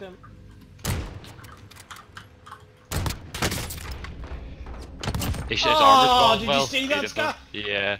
knocked him. His, his Oh, did you see that. Scott? Yeah.